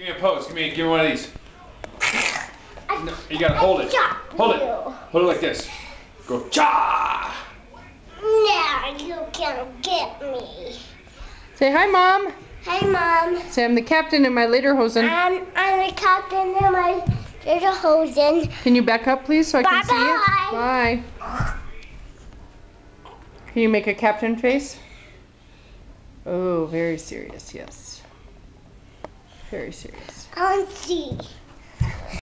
Give me a pose. Give me, give me one of these. No, you gotta hold it. Hold it. Hold it like this. Go cha. Now you can get me. Say hi, Mom. Hey, Mom. Say I'm the captain in my lederhosen. I'm, I'm the captain of my little hosen. Can you back up, please, so I can see you? Bye-bye. Bye. Can you make a captain face? Oh, very serious, yes. Very serious. I see.